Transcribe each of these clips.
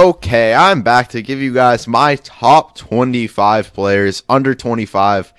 Okay, I'm back to give you guys my top 25 players under 25.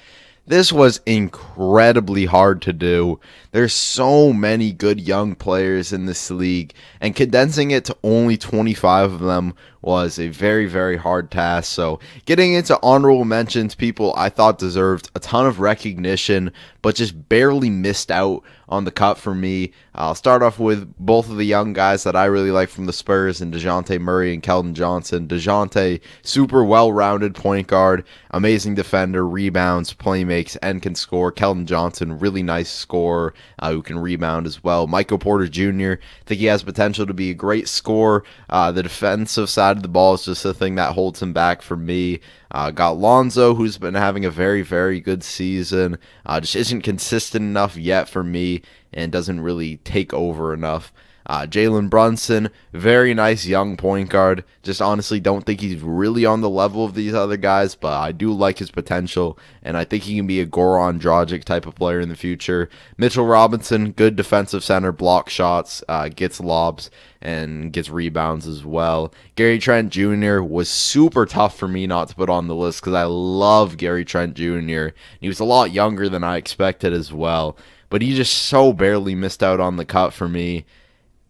This was incredibly hard to do. There's so many good young players in this league, and condensing it to only 25 of them was a very, very hard task. So, getting into honorable mentions, people I thought deserved a ton of recognition, but just barely missed out on the cut for me. I'll start off with both of the young guys that I really like from the Spurs and DeJounte Murray and Keldon Johnson. DeJounte, super well rounded point guard, amazing defender, rebounds, playmakes, and can score. Keldon Johnson, really nice scorer uh, who can rebound as well. Michael Porter Jr., I think he has potential to be a great scorer. Uh, the defensive side of the ball is just the thing that holds him back for me. Uh, got Lonzo, who's been having a very, very good season. Uh, just isn't consistent enough yet for me and doesn't really take over enough. Uh, Jalen Brunson, very nice young point guard. Just honestly don't think he's really on the level of these other guys, but I do like his potential, and I think he can be a Goran Dragic type of player in the future. Mitchell Robinson, good defensive center, block shots, uh, gets lobs, and gets rebounds as well. Gary Trent Jr. was super tough for me not to put on the list because I love Gary Trent Jr. He was a lot younger than I expected as well, but he just so barely missed out on the cut for me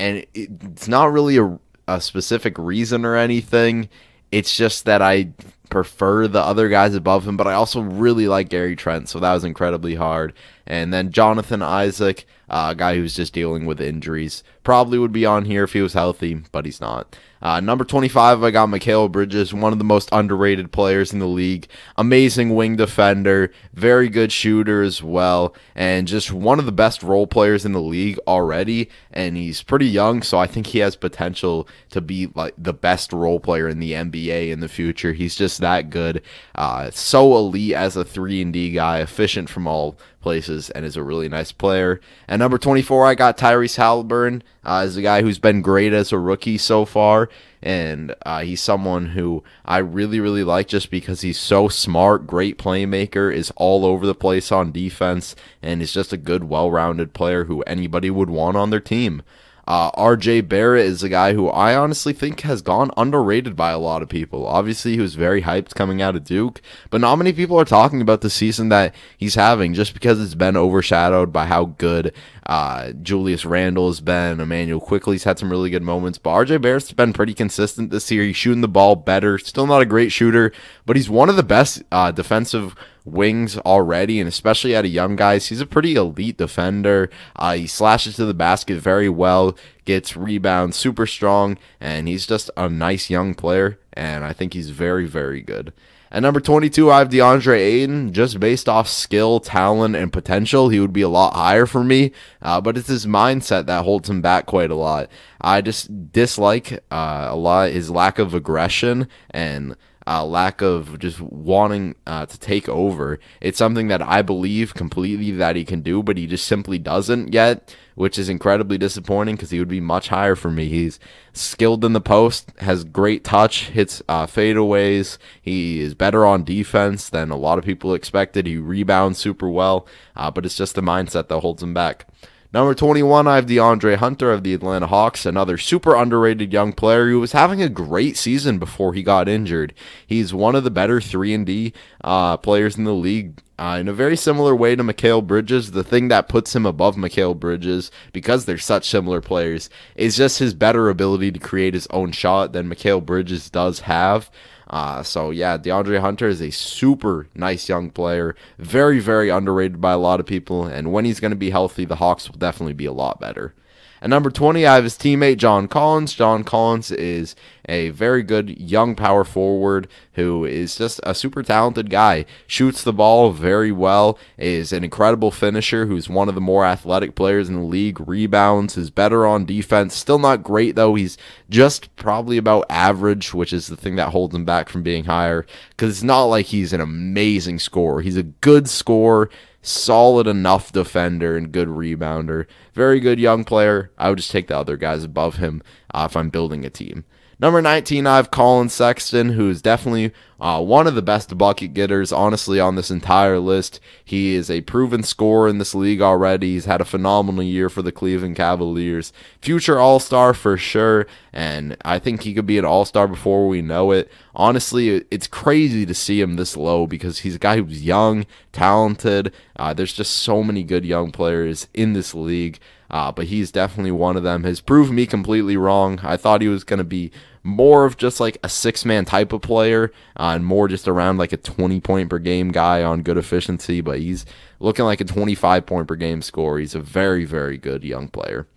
and it's not really a, a specific reason or anything. It's just that I prefer the other guys above him, but I also really like Gary Trent, so that was incredibly hard. And then Jonathan Isaac, uh, a guy who's just dealing with injuries, probably would be on here if he was healthy, but he's not. Uh, number 25, I got Mikal Bridges, one of the most underrated players in the league. Amazing wing defender, very good shooter as well, and just one of the best role players in the league already. And he's pretty young, so I think he has potential to be like the best role player in the NBA in the future. He's just that good, uh, so elite as a three and D guy, efficient from all places and is a really nice player. And number 24, I got Tyrese Haliburton uh, as a guy who's been great as a rookie so far. And uh, he's someone who I really, really like just because he's so smart, great playmaker, is all over the place on defense, and is just a good, well rounded player who anybody would want on their team. Uh, RJ Barrett is a guy who I honestly think has gone underrated by a lot of people. Obviously, he was very hyped coming out of Duke, but not many people are talking about the season that he's having just because it's been overshadowed by how good uh, Julius Randle has been. Immanuel Quickley's had some really good moments, but RJ Barrett's been pretty consistent this year. He's shooting the ball better. Still not a great shooter, but he's one of the best uh, defensive wings already, and especially at a young guys, he's a pretty elite defender. Uh, he slashes to the basket very well, gets rebounds super strong, and he's just a nice young player. And I think he's very, very good. At number 22, I have DeAndre Ayton. Just based off skill, talent, and potential, he would be a lot higher for me. Uh, but it's his mindset that holds him back quite a lot. I just dislike uh, a lot his lack of aggression and uh, lack of just wanting uh, to take over. It's something that I believe completely that he can do, but he just simply doesn't yet, which is incredibly disappointing because he would be much higher for me. He's skilled in the post, has great touch, hits uh, fadeaways. He is better on defense than a lot of people expected. He rebounds super well, uh, but it's just the mindset that holds him back. Number 21, I have DeAndre Hunter of the Atlanta Hawks, another super underrated young player who was having a great season before he got injured. He's one of the better 3 and D uh, players in the league. Uh, in a very similar way to Mikal Bridges, the thing that puts him above Mikal Bridges, because they're such similar players, is just his better ability to create his own shot than Mikal Bridges does have. Uh, so yeah, DeAndre Hunter is a super nice young player, very very underrated by a lot of people, and when he's going to be healthy, the Hawks will definitely be a lot better. At number 20, I have his teammate John Collins. John Collins is a very good young power forward who is just a super talented guy. Shoots the ball very well, is an incredible finisher who's one of the more athletic players in the league. Rebounds, is better on defense. Still not great though. He's just probably about average, which is the thing that holds him back from being higher because it's not like he's an amazing scorer. He's a good scorer solid enough defender and good rebounder. Very good young player. I would just take the other guys above him uh, if I'm building a team. Number 19, I have Collin Sexton, who's definitely uh, one of the best bucket getters, honestly, on this entire list. He is a proven scorer in this league already. He's had a phenomenal year for the Cleveland Cavaliers. Future All Star for sure, and I think he could be an All Star before we know it. Honestly, it's crazy to see him this low because he's a guy who's young, talented. Uh, there's just so many good young players in this league. Uh, but he's definitely one of them. Has proved me completely wrong. I thought he was going to be more of just like a six man type of player uh, and more just around like a 20 point per game guy on good efficiency, but he's looking like a 25 point per game score. He's a very, very good young player.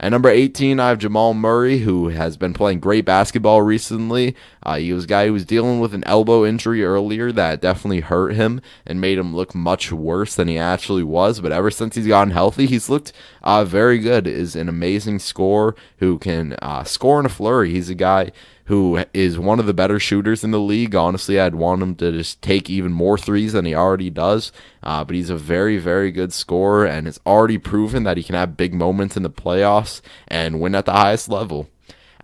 At number 18, I have Jamal Murray, who has been playing great basketball recently. Uh, he was a guy who was dealing with an elbow injury earlier that definitely hurt him and made him look much worse than he actually was. But ever since he's gotten healthy, he's looked uh, very good. Is an amazing scorer who can uh, score in a flurry. He's a guy who is one of the better shooters in the league. Honestly, I'd want him to just take even more threes than he already does. Uh, but he's a very, very good scorer and has already proven that he can have big moments in the playoffs and win at the highest level.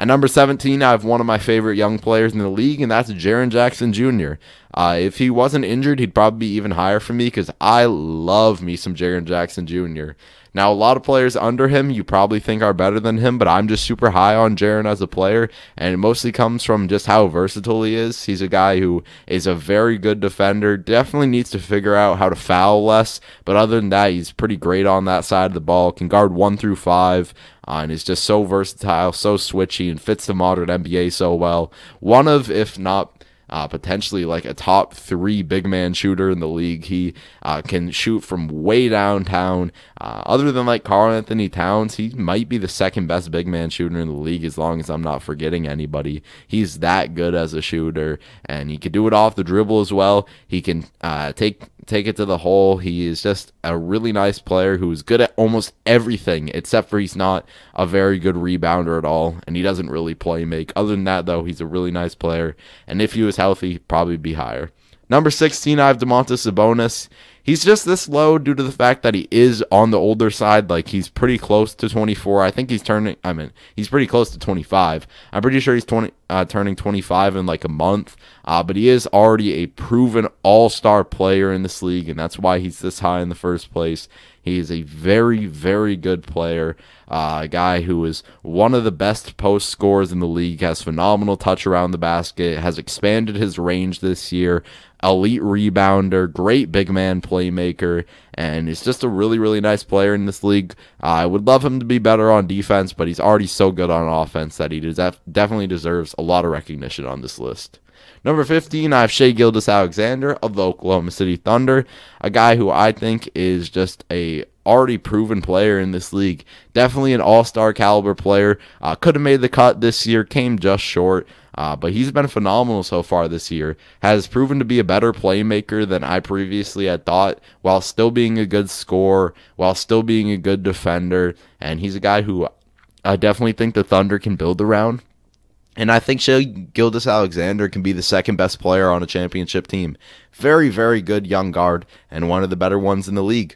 At number 17, I have one of my favorite young players in the league, and that's Jaren Jackson Jr. Uh, if he wasn't injured, he'd probably be even higher for me because I love me some Jaren Jackson Jr. Now, a lot of players under him you probably think are better than him, but I'm just super high on Jaren as a player, and it mostly comes from just how versatile he is. He's a guy who is a very good defender, definitely needs to figure out how to foul less, but other than that, he's pretty great on that side of the ball, can guard one through five. Uh, and is just so versatile, so switchy, and fits the modern NBA so well. One of, if not uh, potentially like a top three big man shooter in the league. He uh, can shoot from way downtown. Uh, other than like Karl-Anthony Towns, he might be the second best big man shooter in the league as long as I'm not forgetting anybody. He's that good as a shooter, and he can do it off the dribble as well. He can uh, take take it to the hole. He is just a really nice player who's good at almost everything, except for he's not a very good rebounder at all, and he doesn't really play make. Other than that, though, he's a really nice player, and if he was healthy, he'd probably be higher. Number 16, I have Domantas Sabonis. He's just this low due to the fact that he is on the older side. Like he's pretty close to 24. I think he's turning. I mean, he's pretty close to 25. I'm pretty sure he's 20, uh, turning 25 in like a month. Uh, but he is already a proven all-star player in this league, and that's why he's this high in the first place. He is a very, very good player. Uh, a guy who is one of the best post scorers in the league, has phenomenal touch around the basket, has expanded his range this year, elite rebounder, great big man playmaker, and he's just a really, really nice player in this league. Uh, I would love him to be better on defense, but he's already so good on offense that he des- definitely deserves a lot of recognition on this list. Number 15, I have Shai Gilgeous-Alexander of the Oklahoma City Thunder, a guy who I think is just a already proven player in this league. Definitely an all star caliber player. Uh, could have made the cut this year, came just short. Uh, but he's been phenomenal so far this year. Has proven to be a better playmaker than I previously had thought, while still being a good scorer, while still being a good defender. And he's a guy who I definitely think the Thunder can build around. And I think Shai Gilgeous-Alexander can be the second best player on a championship team. Very, very good young guard and one of the better ones in the league.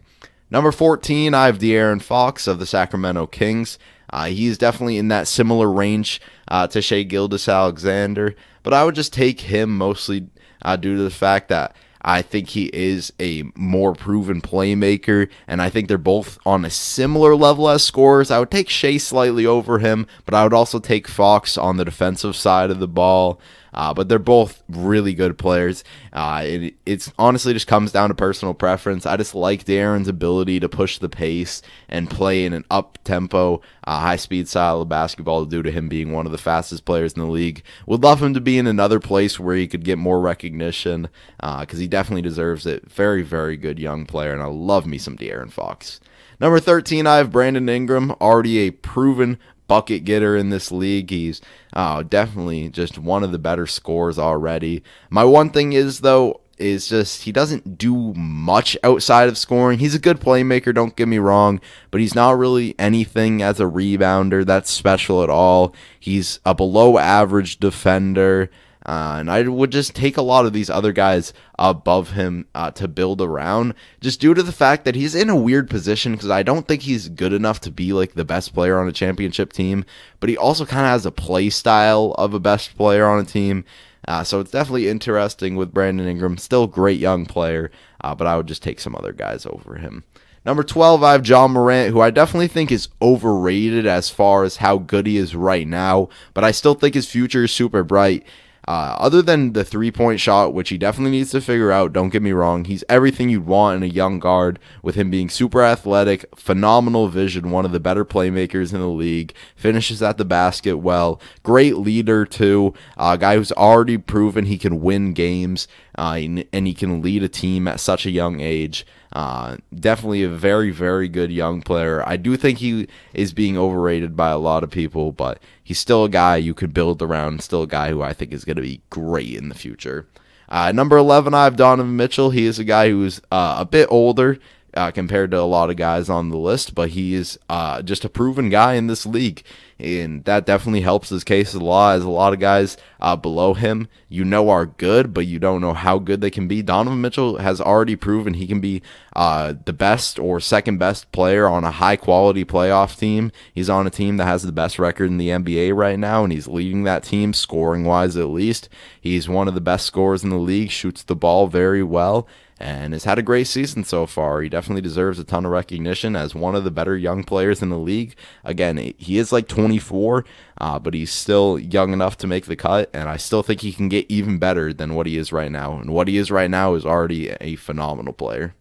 Number 14, I have De'Aaron Fox of the Sacramento Kings. Uh, he's definitely in that similar range uh, to Shai Gilgeous-Alexander, but I would just take him mostly uh, due to the fact that I think he is a more proven playmaker, and I think they're both on a similar level as scorers. I would take Shai slightly over him, but I would also take Fox on the defensive side of the ball. Uh, but they're both really good players. Uh, it, it's honestly just comes down to personal preference. I just like De'Aaron's ability to push the pace and play in an up tempo, uh, high speed style of basketball due to him being one of the fastest players in the league. Would love him to be in another place where he could get more recognition because uh, he definitely deserves it. Very, very good young player, and I love me some De'Aaron Fox. Number 13, I have Brandon Ingram, already a proven bucket getter in this league. He's uh, definitely just one of the better scorers already. My one thing is, though, is just he doesn't do much outside of scoring. He's a good playmaker, don't get me wrong, but he's not really anything as a rebounder that's special at all. He's a below average defender. Uh, and I would just take a lot of these other guys above him uh, to build around, just due to the fact that he's in a weird position because I don't think he's good enough to be like the best player on a championship team, but he also kind of has a play style of a best player on a team. Uh, so it's definitely interesting with Brandon Ingram. Still great young player, uh, but I would just take some other guys over him. Number 12, I have Ja Morant, who I definitely think is overrated as far as how good he is right now, but I still think his future is super bright. Uh, other than the three point shot, which he definitely needs to figure out, don't get me wrong, he's everything you'd want in a young guard, with him being super athletic, phenomenal vision, one of the better playmakers in the league, finishes at the basket well, great leader, too, a uh, guy who's already proven he can win games uh, and he can lead a team at such a young age. Uh, definitely a very, very good young player. I do think he is being overrated by a lot of people, but he's still a guy you could build around, still a guy who I think is going to be great in the future. Uh, number 11, I have Donovan Mitchell. He is a guy who's uh, a bit older uh, compared to a lot of guys on the list, but he is uh, just a proven guy in this league. And that definitely helps his case a lot, as a lot of guys uh, below him you know are good, but you don't know how good they can be. Donovan Mitchell has already proven he can be uh, the best or second best player on a high quality playoff team. He's on a team that has the best record in the NBA right now, and he's leading that team scoring wise at least. He's one of the best scorers in the league, shoots the ball very well and has had a great season so far. He definitely deserves a ton of recognition as one of the better young players in the league. Again, he is like 24, uh, but he's still young enough to make the cut, and I still think he can get even better than what he is right now. And what he is right now is already a phenomenal player.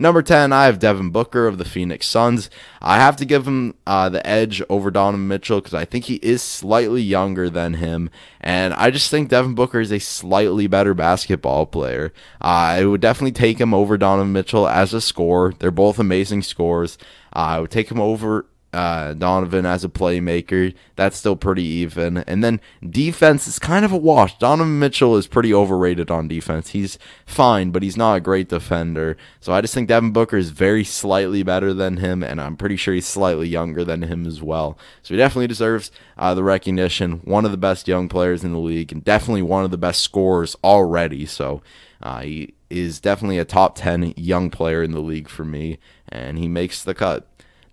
Number 10, I have Devin Booker of the Phoenix Suns. I have to give him uh, the edge over Donovan Mitchell because I think he is slightly younger than him. And I just think Devin Booker is a slightly better basketball player. Uh, I would definitely take him over Donovan Mitchell as a scorer. They're both amazing scores. Uh, I would take him over uh, Donovan as a playmaker. That's still pretty even. And then defense is kind of a wash. Donovan Mitchell is pretty overrated on defense. He's fine, but he's not a great defender. So I just think Devin Booker is very slightly better than him, and I'm pretty sure he's slightly younger than him as well. So he definitely deserves uh, the recognition. One of the best young players in the league, and definitely one of the best scorers already. So uh, he is definitely a top 10 young player in the league for me, and he makes the cut.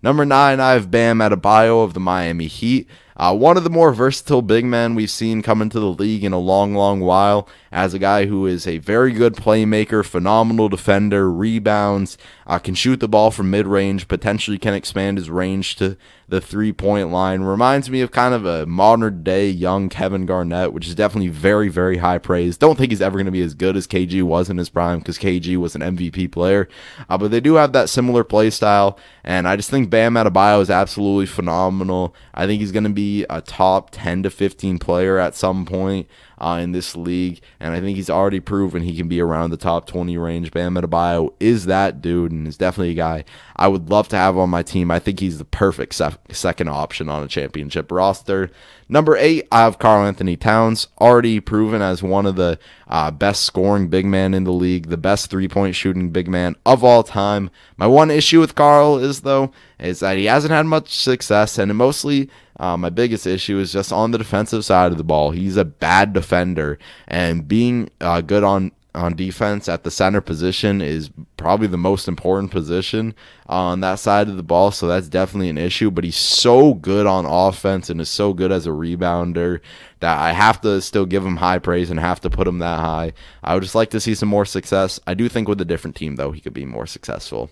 Number nine, I have Bam Adebayo of the Miami Heat. Uh, one of the more versatile big men we've seen come into the league in a long, long while, as a guy who is a very good playmaker, phenomenal defender, rebounds, uh, can shoot the ball from mid range, potentially can expand his range to the three point line. Reminds me of kind of a modern day young Kevin Garnett, which is definitely very, very high praise. Don't think he's ever going to be as good as KG was in his prime because KG was an MVP player, uh, but they do have that similar play style. And I just think Bam Adebayo is absolutely phenomenal. I think he's going to be a top 10 to 15 player at some point uh, in this league, and I think he's already proven he can be around the top 20 range. Bam Adebayo is that dude, and is definitely a guy I would love to have on my team. I think he's the perfect se- second option on a championship roster. Number eight, I have Karl-Anthony Towns, already proven as one of the uh, best scoring big man in the league, the best three point shooting big man of all time. My one issue with Karl is, though, is that he hasn't had much success, and mostly uh, my biggest issue is just on the defensive side of the ball. He's a bad defender, and being uh, good on on defense at the center position is probably the most important position on that side of the ball. So that's definitely an issue. But he's so good on offense and is so good as a rebounder that I have to still give him high praise and have to put him that high. I would just like to see some more success. I do think with a different team, though, he could be more successful.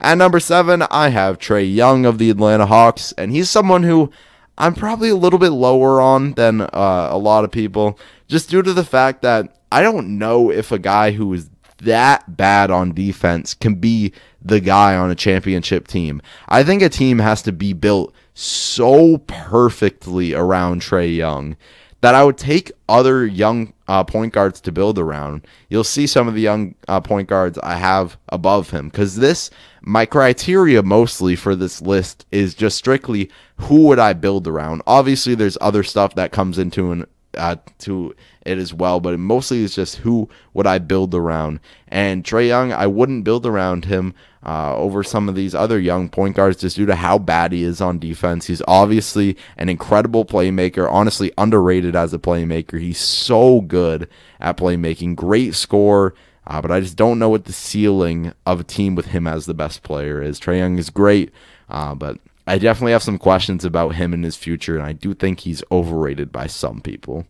At number seven, I have Trae Young of the Atlanta Hawks, and he's someone who I'm probably a little bit lower on than uh, a lot of people, just due to the fact that I don't know if a guy who is that bad on defense can be the guy on a championship team. I think a team has to be built so perfectly around Trae Young that I would take other young uh, point guards to build around. You'll see some of the young uh, point guards I have above him because this, my criteria mostly for this list is just strictly who would I build around. Obviously, there's other stuff that comes into an uh, to it as well, but mostly it's just who would I build around. And Trae Young, I wouldn't build around him uh, over some of these other young point guards just due to how bad he is on defense. He's obviously an incredible playmaker, honestly underrated as a playmaker. He's so good at playmaking, great score. Uh, but I just don't know what the ceiling of a team with him as the best player is. Trae Young is great, uh, but I definitely have some questions about him and his future, and I do think he's overrated by some people.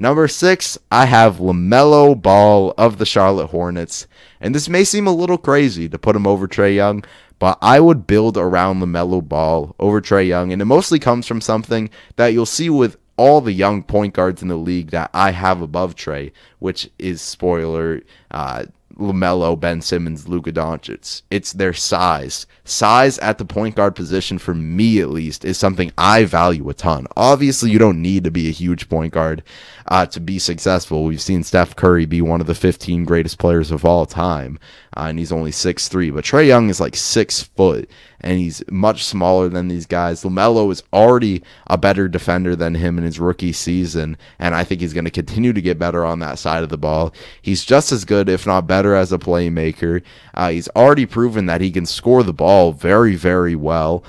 Number six, I have LaMelo Ball of the Charlotte Hornets. And this may seem a little crazy to put him over Trae Young, but I would build around LaMelo Ball over Trae Young. And it mostly comes from something that you'll see with all the young point guards in the league that I have above Trae, which is spoiler, uh, LaMelo, Ben Simmons, Luka Doncic. It's their size. Size at the point guard position, for me at least, is something I value a ton. Obviously, you don't need to be a huge point guard uh, to be successful. We've seen Steph Curry be one of the 15 greatest players of all time, uh, and he's only six three. But Trae Young is like six foot, and he's much smaller than these guys. LaMelo is already a better defender than him in his rookie season, and I think he's going to continue to get better on that side of the ball. He's just as good, if not better, as a playmaker. Uh, he's already proven that he can score the ball very, very well.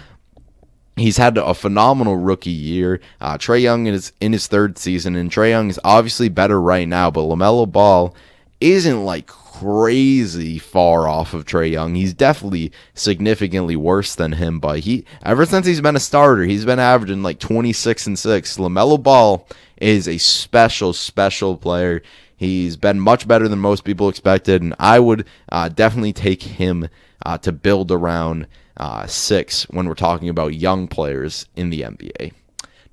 He's had a phenomenal rookie year. Uh, Trae Young is in his third season, and Trae Young is obviously better right now, but LaMelo Ball isn't like crazy far off of Trae Young. He's definitely significantly worse than him, but he ever since he's been a starter, he's been averaging like 26 and 6. LaMelo Ball is a special special player. He's been much better than most people expected, and I would uh, definitely take him uh, to build around uh, six when we're talking about young players in the NBA.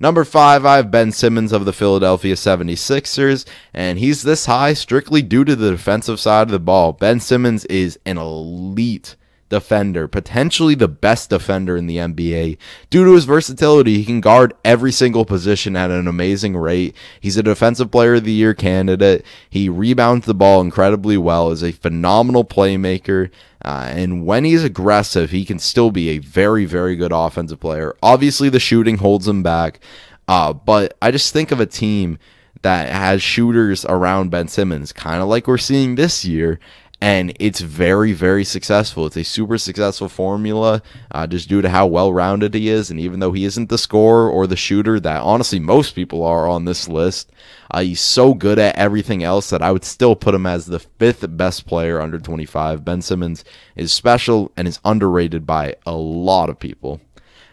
Number five, I have Ben Simmons of the Philadelphia 76ers, and he's this high strictly due to the defensive side of the ball. Ben Simmons is an elite defender, potentially the best defender in the NBA. Due to his versatility, he can guard every single position at an amazing rate. He's a defensive player of the year candidate. He rebounds the ball incredibly well, is a phenomenal playmaker. Uh, and when he's aggressive, he can still be a very, very good offensive player. Obviously, the shooting holds him back. Uh, but I just think of a team that has shooters around Ben Simmons, kind of like we're seeing this year and it's very very successful. It's a super successful formula. Uh, just due to how well rounded he is and even though he isn't the scorer or the shooter that honestly most people are on this list uh, he's so good at everything else that i would still put him as the fifth best player under 25 ben simmons is special and is underrated by a lot of people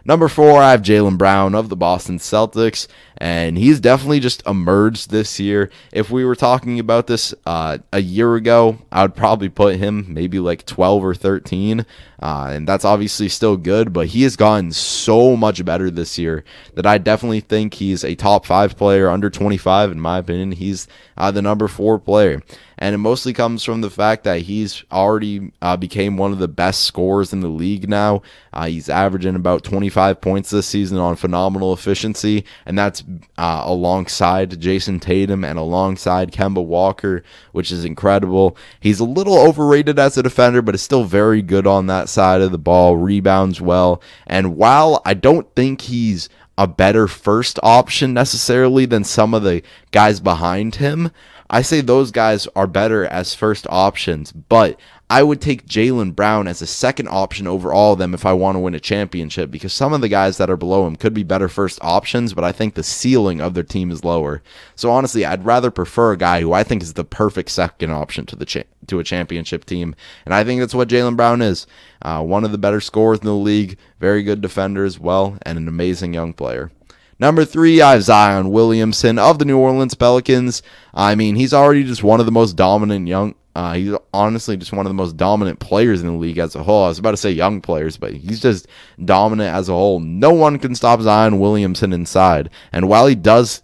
Number four, I have Jaylen Brown of the Boston Celtics, and he's definitely just emerged this year. If we were talking about this uh, a year ago, I would probably put him maybe like 12 or 13, uh, and that's obviously still good, but he has gotten so much better this year that I definitely think he's a top five player under 25. In my opinion, he's uh, the number four player and it mostly comes from the fact that he's already uh, became one of the best scorers in the league now. Uh, he's averaging about 25 points this season on phenomenal efficiency, and that's uh, alongside Jayson Tatum and alongside Kemba Walker, which is incredible. He's a little overrated as a defender, but is still very good on that side of the ball. Rebounds well, and while I don't think he's a better first option necessarily than some of the guys behind him. I say those guys are better as first options, but I would take Jaylen Brown as a second option over all of them if I want to win a championship because some of the guys that are below him could be better first options, but I think the ceiling of their team is lower. So honestly, I'd rather prefer a guy who I think is the perfect second option to the cha- to a championship team, and I think that's what Jaylen Brown is. Uh, one of the better scorers in the league, very good defender as well, and an amazing young player. Number three, I have Zion Williamson of the New Orleans Pelicans. I mean, he's already just one of the most dominant young uh, he's honestly just one of the most dominant players in the league as a whole. I was about to say young players, but he's just dominant as a whole. No one can stop Zion Williamson inside. And while he does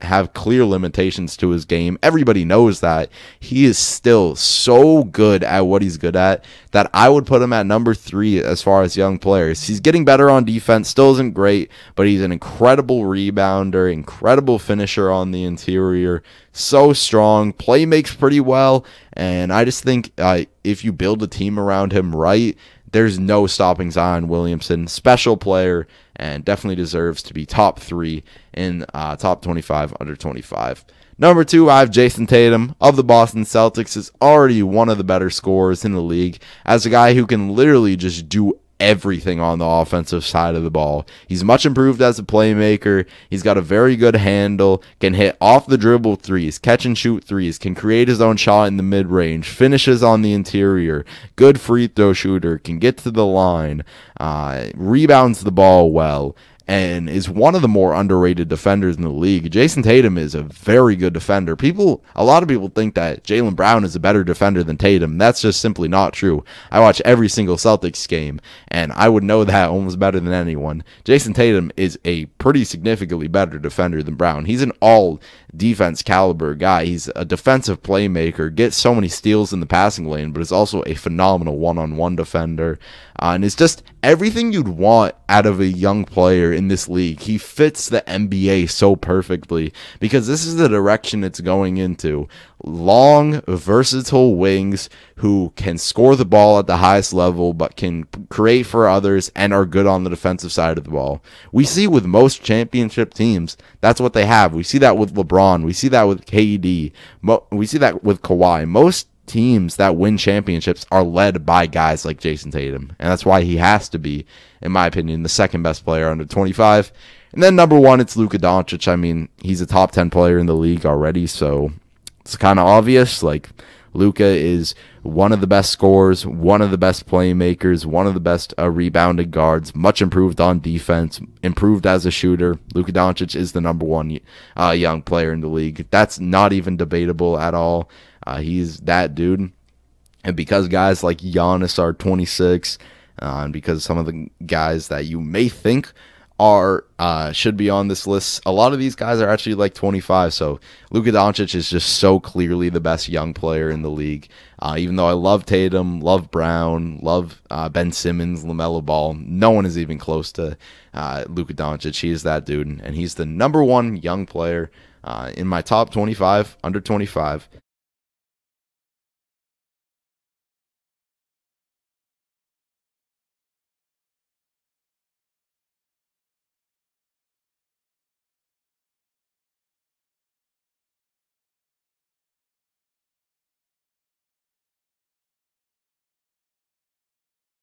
have clear limitations to his game, everybody knows that he is still so good at what he's good at that I would put him at number three as far as young players. He's getting better on defense, still isn't great, but he's an incredible rebounder, incredible finisher on the interior so strong, play makes pretty well, and I just think uh, if you build a team around him right, there's no stopping Zion Williamson. Special player and definitely deserves to be top three in uh, top 25 under 25. Number two, I have Jayson Tatum of the Boston Celtics is already one of the better scorers in the league as a guy who can literally just do everything on the offensive side of the ball. He's much improved as a playmaker. He's got a very good handle, can hit off the dribble threes, catch and shoot threes, can create his own shot in the mid range, finishes on the interior, good free throw shooter, can get to the line, uh, rebounds the ball well, and is one of the more underrated defenders in the league. Jayson Tatum is a very good defender. People, a lot of people think that Jaylen Brown is a better defender than Tatum. That's just simply not true. I watch every single Celtics game, and I would know that almost better than anyone. Jayson Tatum is a pretty significantly better defender than Brown. He's an all defense caliber guy. He's a defensive playmaker, gets so many steals in the passing lane, but is also a phenomenal one on one defender. Uh, and it's just everything you'd want out of a young player in this league. He fits the NBA so perfectly because this is the direction it's going into. Long, versatile wings who can score the ball at the highest level but can create for others and are good on the defensive side of the ball. We see with most championship teams, that's what they have. We see that with LeBron. We see that with KD. We see that with Kawhi. Most teams that win championships are led by guys like Jayson Tatum. And that's why he has to be, in my opinion, the second best player under 25. And then number one, it's Luka Doncic. I mean, he's a top 10 player in the league already, so it's kind of obvious. Like, Luka is one of the best scorers, one of the best playmakers, one of the best uh, rebounding guards, much improved on defense, improved as a shooter. Luka Doncic is the number one uh, young player in the league. That's not even debatable at all. Uh, he's that dude. And because guys like Giannis are 26, uh, and because some of the guys that you may think are uh, should be on this list. A lot of these guys are actually like 25. So Luka Doncic is just so clearly the best young player in the league. Uh, even though I love Tatum, love Brown, love uh, Ben Simmons, Lamelo Ball, no one is even close to uh, Luka Doncic. He is that dude, and he's the number one young player uh, in my top 25 under 25.